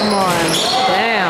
Come on. Damn.